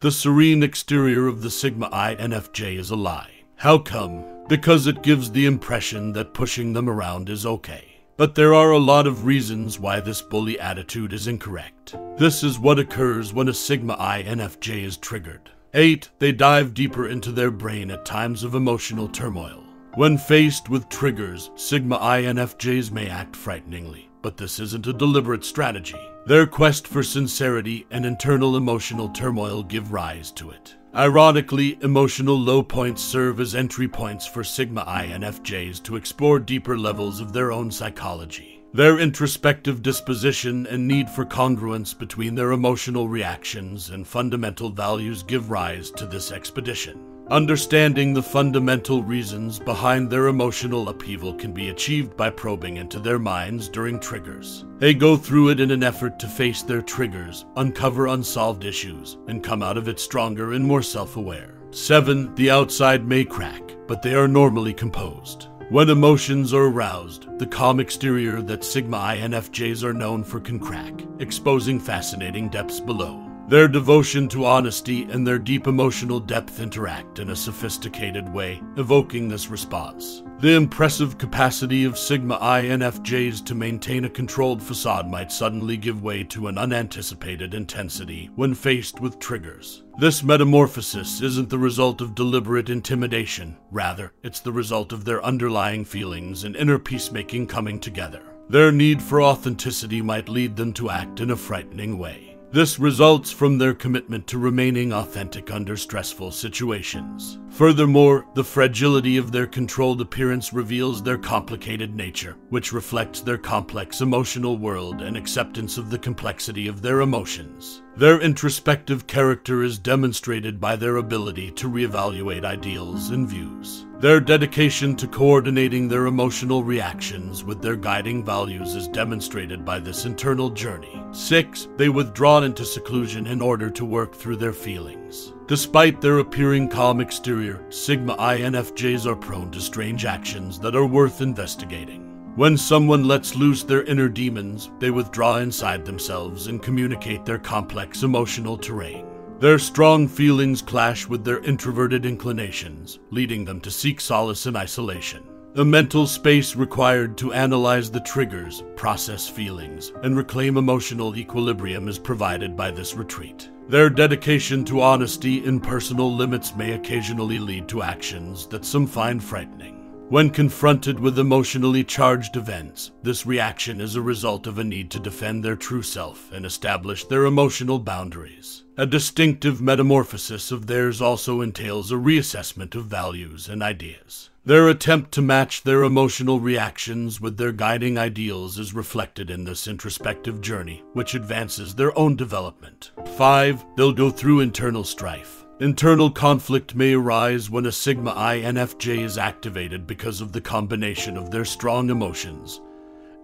The serene exterior of the Sigma INFJ is a lie. How come? Because it gives the impression that pushing them around is okay. But there are a lot of reasons why this bully attitude is incorrect. This is what occurs when a Sigma INFJ is triggered. 8. They dive deeper into their brain at times of emotional turmoil. When faced with triggers, Sigma INFJs may act frighteningly, but this isn't a deliberate strategy. Their quest for sincerity and internal emotional turmoil give rise to it. Ironically, emotional low points serve as entry points for Sigma INFJs to explore deeper levels of their own psychology. Their introspective disposition and need for congruence between their emotional reactions and fundamental values give rise to this expedition. Understanding the fundamental reasons behind their emotional upheaval can be achieved by probing into their minds during triggers. They go through it in an effort to face their triggers, uncover unsolved issues, and come out of it stronger and more self aware. 7. The outside may crack, but they are normally composed. When emotions are aroused, the calm exterior that Sigma INFJs are known for can crack, exposing fascinating depths below. Their devotion to honesty and their deep emotional depth interact in a sophisticated way, evoking this response. The impressive capacity of Sigma INFJs to maintain a controlled facade might suddenly give way to an unanticipated intensity when faced with triggers. This metamorphosis isn't the result of deliberate intimidation, rather, it's the result of their underlying feelings and inner peacemaking coming together. Their need for authenticity might lead them to act in a frightening way. This results from their commitment to remaining authentic under stressful situations. Furthermore, the fragility of their controlled appearance reveals their complicated nature, which reflects their complex emotional world and acceptance of the complexity of their emotions. Their introspective character is demonstrated by their ability to reevaluate ideals and views. Their dedication to coordinating their emotional reactions with their guiding values is demonstrated by this internal journey. 6. They withdraw into seclusion in order to work through their feelings. Despite their appearing calm exterior, Sigma INFJs are prone to strange actions that are worth investigating. When someone lets loose their inner demons, they withdraw inside themselves and communicate their complex emotional terrain. Their strong feelings clash with their introverted inclinations, leading them to seek solace in isolation. The mental space required to analyze the triggers, process feelings, and reclaim emotional equilibrium is provided by this retreat. Their dedication to honesty and personal limits may occasionally lead to actions that some find frightening. When confronted with emotionally charged events, this reaction is a result of a need to defend their true self and establish their emotional boundaries. A distinctive metamorphosis of theirs also entails a reassessment of values and ideas. Their attempt to match their emotional reactions with their guiding ideals is reflected in this introspective journey, which advances their own development. 5. They'll go through internal strife. Internal conflict may arise when a Sigma INFJ is activated because of the combination of their strong emotions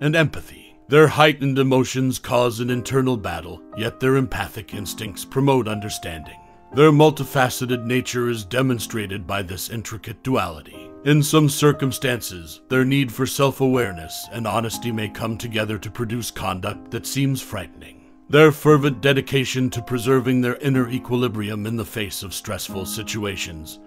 and empathy. Their heightened emotions cause an internal battle, yet their empathic instincts promote understanding. Their multifaceted nature is demonstrated by this intricate duality. In some circumstances, their need for self awareness and honesty may come together to produce conduct that seems frightening. Their fervent dedication to preserving their inner equilibrium in the face of stressful situations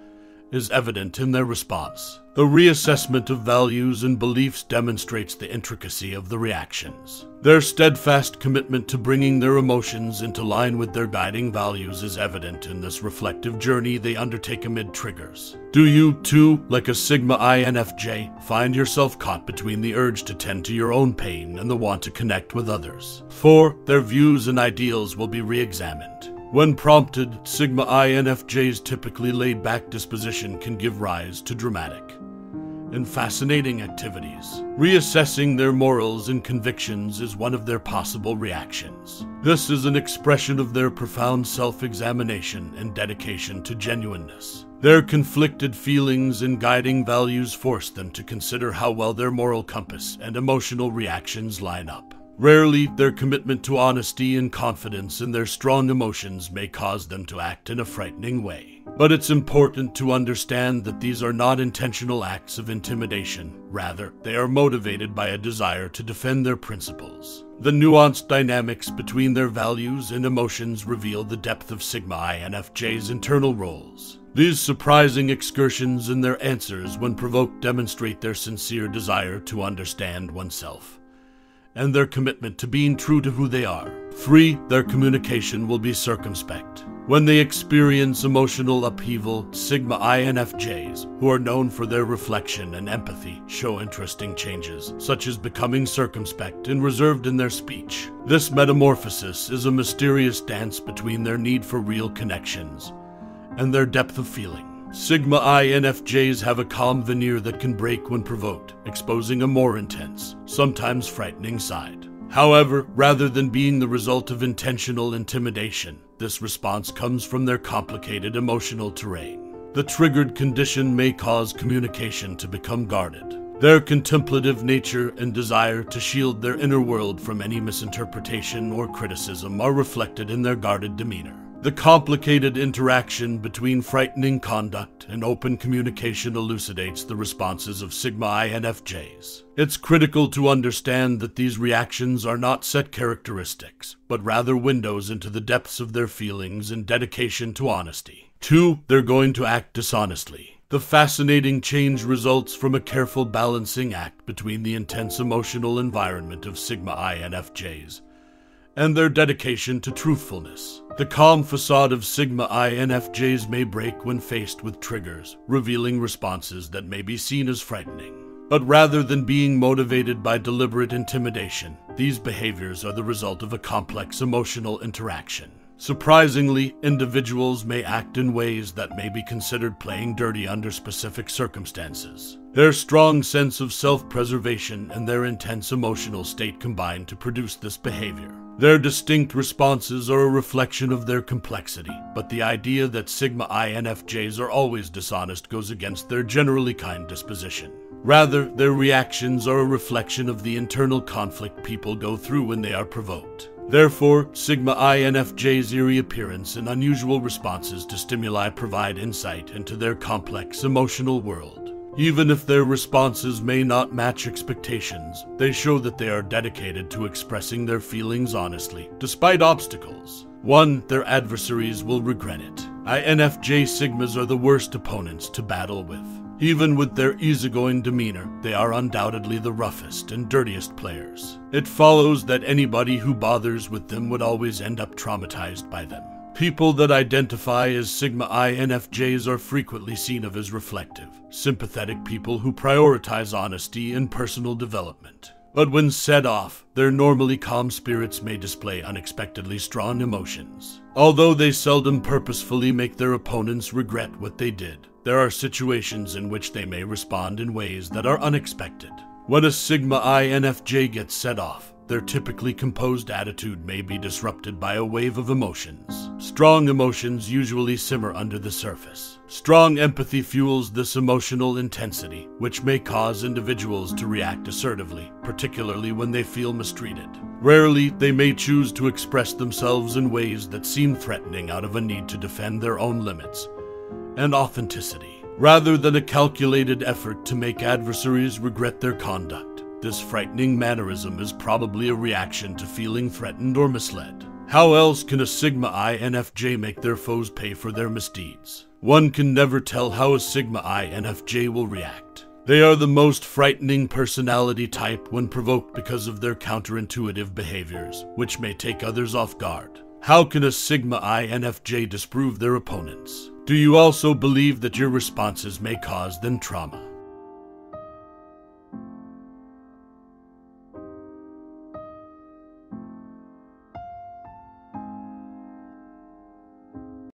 is evident in their response. The reassessment of values and beliefs demonstrates the intricacy of the reactions. Their steadfast commitment to bringing their emotions into line with their guiding values is evident in this reflective journey they undertake amid triggers. Do you, too, like a Sigma INFJ, find yourself caught between the urge to tend to your own pain and the want to connect with others? 4. Their views and ideals will be re examined. When prompted, Sigma INFJ's typically laid back disposition can give rise to dramatic and fascinating activities. Reassessing their morals and convictions is one of their possible reactions. This is an expression of their profound self examination and dedication to genuineness. Their conflicted feelings and guiding values force them to consider how well their moral compass and emotional reactions line up. Rarely, their commitment to honesty and confidence in their strong emotions may cause them to act in a frightening way. But it's important to understand that these are not intentional acts of intimidation. Rather, they are motivated by a desire to defend their principles. The nuanced dynamics between their values and emotions reveal the depth of Sigma INFJ's internal roles. These surprising excursions in their answers, when provoked, demonstrate their sincere desire to understand oneself and their commitment to being true to who they are. Three, their communication will be circumspect. When they experience emotional upheaval, Sigma INFJs, who are known for their reflection and empathy, show interesting changes, such as becoming circumspect and reserved in their speech. This metamorphosis is a mysterious dance between their need for real connections and their depth of feeling. Sigma INFJs have a calm veneer that can break when provoked, exposing a more intense, sometimes frightening side. However, rather than being the result of intentional intimidation, this response comes from their complicated emotional terrain. The triggered condition may cause communication to become guarded. Their contemplative nature and desire to shield their inner world from any misinterpretation or criticism are reflected in their guarded demeanor. The complicated interaction between frightening conduct and open communication elucidates the responses of Sigma INFJs. It's critical to understand that these reactions are not set characteristics, but rather windows into the depths of their feelings and dedication to honesty. Two, they're going to act dishonestly. The fascinating change results from a careful balancing act between the intense emotional environment of Sigma INFJs and their dedication to truthfulness. The calm facade of Sigma INFJs may break when faced with triggers, revealing responses that may be seen as frightening. But rather than being motivated by deliberate intimidation, these behaviors are the result of a complex emotional interaction. Surprisingly, individuals may act in ways that may be considered playing dirty under specific circumstances. Their strong sense of self preservation and their intense emotional state combine to produce this behavior. Their distinct responses are a reflection of their complexity, but the idea that Sigma INFJs are always dishonest goes against their generally kind disposition. Rather, their reactions are a reflection of the internal conflict people go through when they are provoked. Therefore, Sigma INFJ's eerie appearance and unusual responses to stimuli provide insight into their complex emotional world. Even if their responses may not match expectations, they show that they are dedicated to expressing their feelings honestly, despite obstacles. One, their adversaries will regret it. INFJ Sigmas are the worst opponents to battle with. Even with their easygoing demeanor, they are undoubtedly the roughest and dirtiest players. It follows that anybody who bothers with them would always end up traumatized by them. People that identify as Sigma INFJs are frequently seen of as reflective, sympathetic people who prioritize honesty and personal development. But when set off, their normally calm spirits may display unexpectedly strong emotions. Although they seldom purposefully make their opponents regret what they did, there are situations in which they may respond in ways that are unexpected. When a Sigma INFJ gets set off, their typically composed attitude may be disrupted by a wave of emotions. Strong emotions usually simmer under the surface. Strong empathy fuels this emotional intensity, which may cause individuals to react assertively, particularly when they feel mistreated. Rarely, they may choose to express themselves in ways that seem threatening out of a need to defend their own limits and authenticity, rather than a calculated effort to make adversaries regret their conduct. This frightening mannerism is probably a reaction to feeling threatened or misled. How else can a Sigma INFJ make their foes pay for their misdeeds? One can never tell how a Sigma INFJ will react. They are the most frightening personality type when provoked because of their counterintuitive behaviors, which may take others off guard. How can a Sigma INFJ disprove their opponents? Do you also believe that your responses may cause them trauma?